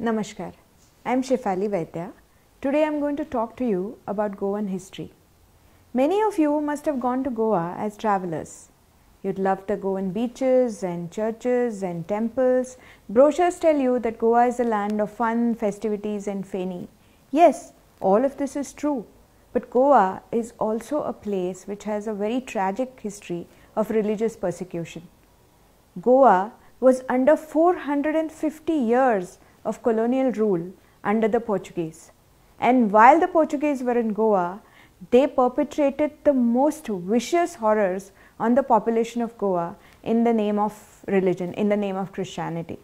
Namaskar. I am Shefali Vaidya. Today I am going to talk to you about Goan history. Many of you must have gone to Goa as travelers. You'd love the Goan beaches and churches and temples. Brochures tell you that Goa is a land of fun, festivities, and feni. Yes, all of this is true. But Goa is also a place which has a very tragic history of religious persecution. Goa was under 450 years of colonial rule under the Portuguese. And while the Portuguese were in Goa, they perpetrated the most vicious horrors on the population of Goa in the name of religion, in the name of Christianity.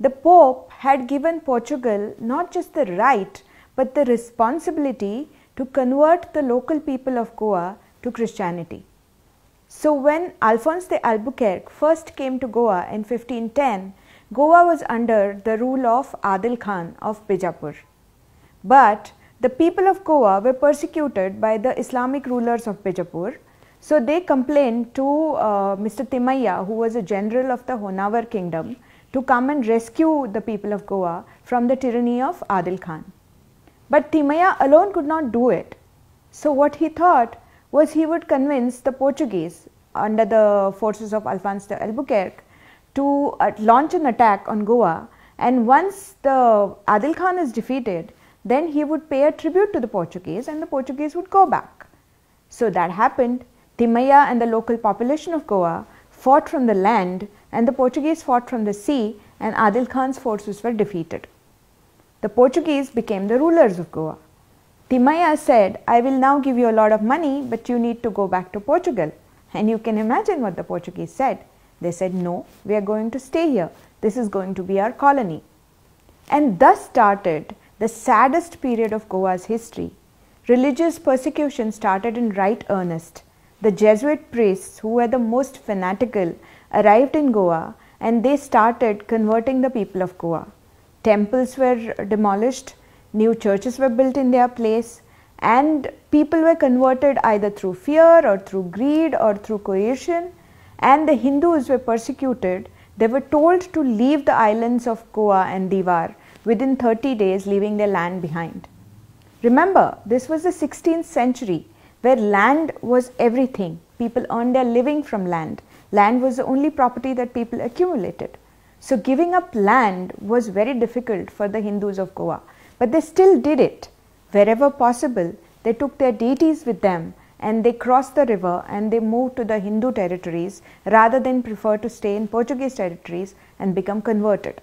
The Pope had given Portugal not just the right but the responsibility to convert the local people of Goa to Christianity. So, when Alphonse de Albuquerque first came to Goa in 1510, Goa was under the rule of Adil Khan of Bijapur. But the people of Goa were persecuted by the Islamic rulers of Bijapur. So they complained to uh, Mr. Timaya, who was a general of the Honawar kingdom, to come and rescue the people of Goa from the tyranny of Adil Khan. But Timaya alone could not do it. So what he thought was he would convince the Portuguese under the forces of Alphonse de Albuquerque to uh, launch an attack on Goa and once the Adil Khan is defeated then he would pay a tribute to the Portuguese and the Portuguese would go back. So that happened. Timaya and the local population of Goa fought from the land and the Portuguese fought from the sea and Adil Khan's forces were defeated. The Portuguese became the rulers of Goa. Timaya said, I will now give you a lot of money, but you need to go back to Portugal. And you can imagine what the Portuguese said. They said, No, we are going to stay here. This is going to be our colony. And thus started the saddest period of Goa's history. Religious persecution started in right earnest. The Jesuit priests, who were the most fanatical, arrived in Goa and they started converting the people of Goa. Temples were demolished, new churches were built in their place, and people were converted either through fear or through greed or through coercion. And the Hindus were persecuted. They were told to leave the islands of Goa and Diwar within 30 days, leaving their land behind. Remember, this was the 16th century where land was everything. People earned their living from land. Land was the only property that people accumulated. So, giving up land was very difficult for the Hindus of Goa, but they still did it. Wherever possible, they took their deities with them and they crossed the river and they moved to the Hindu territories rather than prefer to stay in Portuguese territories and become converted.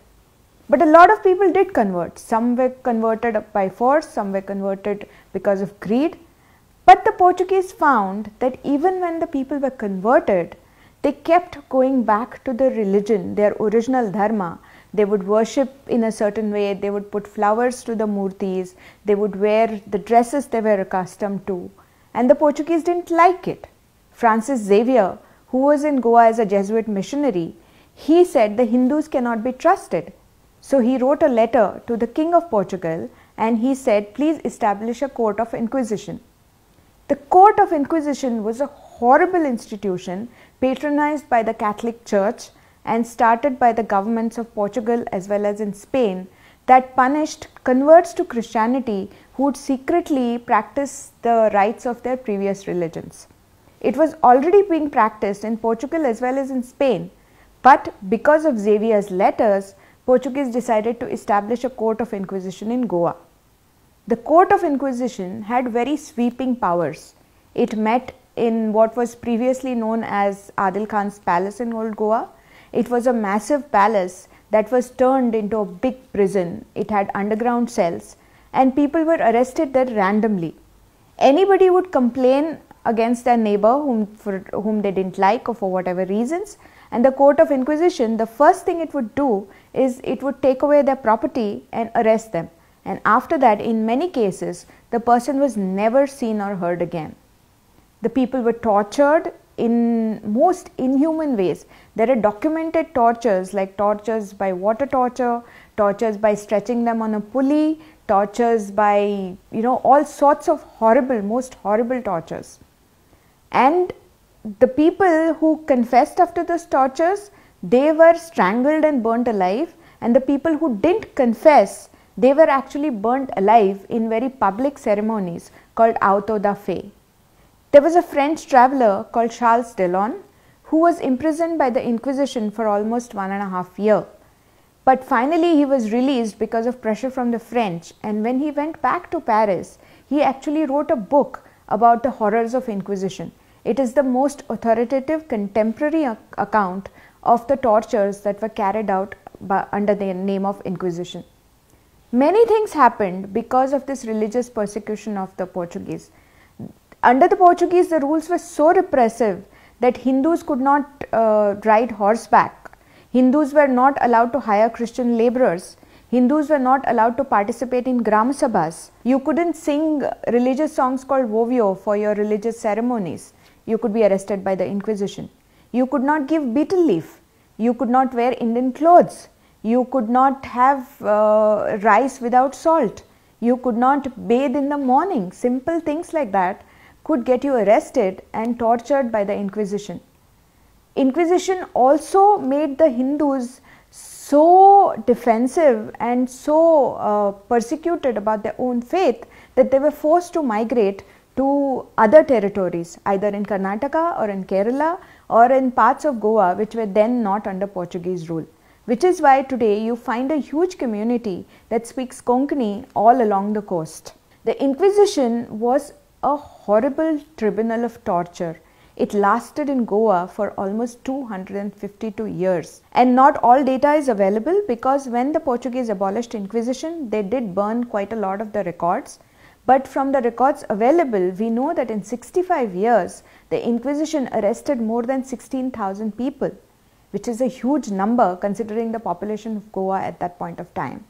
But a lot of people did convert. Some were converted by force, some were converted because of greed. But the Portuguese found that even when the people were converted, they kept going back to the religion, their original dharma. They would worship in a certain way, they would put flowers to the murtis, they would wear the dresses they were accustomed to. And the Portuguese didn't like it. Francis Xavier, who was in Goa as a Jesuit missionary, he said the Hindus cannot be trusted. So he wrote a letter to the King of Portugal and he said, Please establish a court of inquisition. The court of inquisition was a horrible institution patronized by the Catholic Church and started by the governments of Portugal as well as in Spain that punished converts to Christianity who would secretly practice the rites of their previous religions. It was already being practiced in Portugal as well as in Spain, but because of Xavier's letters, Portuguese decided to establish a court of inquisition in Goa. The court of inquisition had very sweeping powers. It met in what was previously known as Adil Khan's palace in Old Goa. It was a massive palace that was turned into a big prison. It had underground cells and people were arrested there randomly. Anybody would complain against their neighbor whom, for whom they didn't like or for whatever reasons and the court of inquisition the first thing it would do is it would take away their property and arrest them and after that in many cases the person was never seen or heard again the people were tortured in most inhuman ways there are documented tortures like tortures by water torture tortures by stretching them on a pulley tortures by you know all sorts of horrible most horrible tortures and the people who confessed after those tortures they were strangled and burnt alive and the people who didn't confess, they were actually burnt alive in very public ceremonies called auto da fe. There was a French traveler called Charles Dellon who was imprisoned by the Inquisition for almost one and a half year. But finally, he was released because of pressure from the French, and when he went back to Paris, he actually wrote a book about the horrors of Inquisition. It is the most authoritative contemporary ac- account of the tortures that were carried out by, under the name of Inquisition. Many things happened because of this religious persecution of the Portuguese. Under the Portuguese, the rules were so repressive that Hindus could not uh, ride horseback. Hindus were not allowed to hire Christian laborers. Hindus were not allowed to participate in gram sabhas. You couldn't sing religious songs called vovio for your religious ceremonies. You could be arrested by the Inquisition. You could not give betel leaf. You could not wear Indian clothes. You could not have uh, rice without salt. You could not bathe in the morning. Simple things like that could get you arrested and tortured by the Inquisition. Inquisition also made the Hindus so defensive and so uh, persecuted about their own faith that they were forced to migrate to other territories, either in Karnataka or in Kerala or in parts of Goa, which were then not under Portuguese rule. Which is why today you find a huge community that speaks Konkani all along the coast. The Inquisition was a horrible tribunal of torture. It lasted in Goa for almost 252 years. And not all data is available because when the Portuguese abolished Inquisition, they did burn quite a lot of the records. But from the records available, we know that in 65 years, the Inquisition arrested more than 16,000 people, which is a huge number considering the population of Goa at that point of time.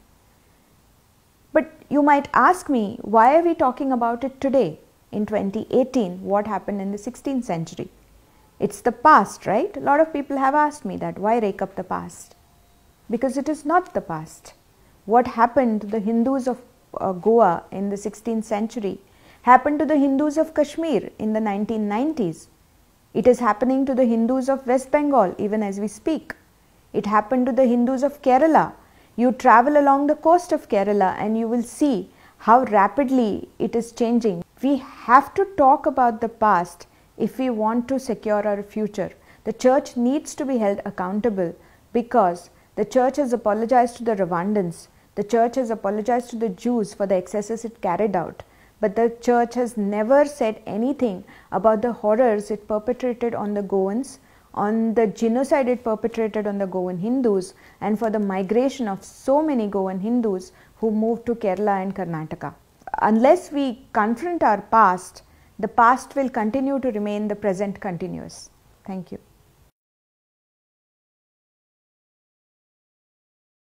But you might ask me, why are we talking about it today? In 2018 what happened in the 16th century. It's the past, right? A lot of people have asked me that. Why rake up the past? Because it is not the past. What happened to the Hindus of uh, Goa in the 16th century happened to the Hindus of Kashmir in the 1990s. It is happening to the Hindus of West Bengal even as we speak. It happened to the Hindus of Kerala. You travel along the coast of Kerala and you will see how rapidly it is changing. We have to talk about the past if we want to secure our future. The church needs to be held accountable because the church has apologized to the Rwandans, the church has apologized to the Jews for the excesses it carried out, but the church has never said anything about the horrors it perpetrated on the Goans, on the genocide it perpetrated on the Goan Hindus, and for the migration of so many Goan Hindus who moved to Kerala and Karnataka. Unless we confront our past, the past will continue to remain, the present continuous. Thank you.